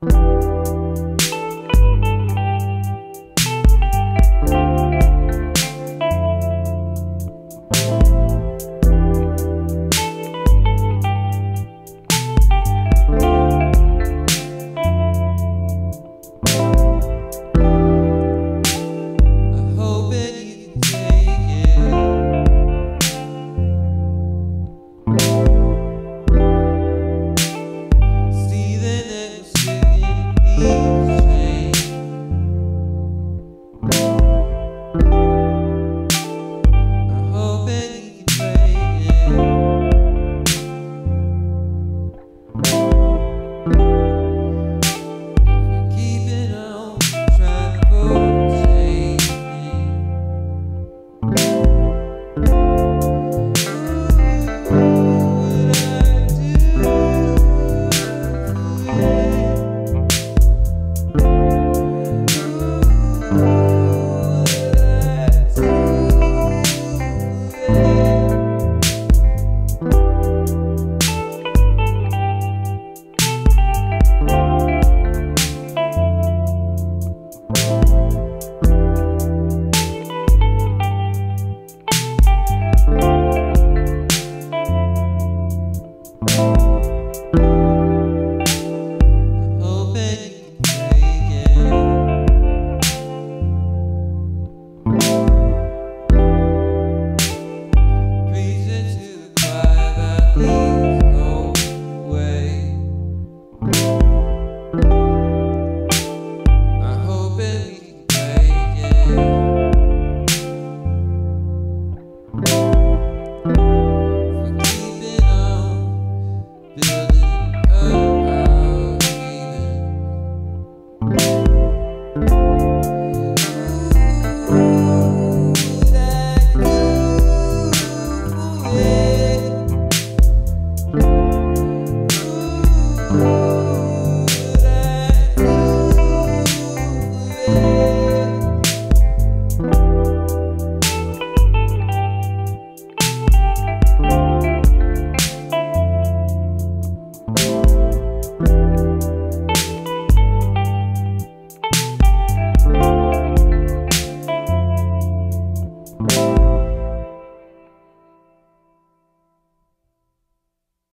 you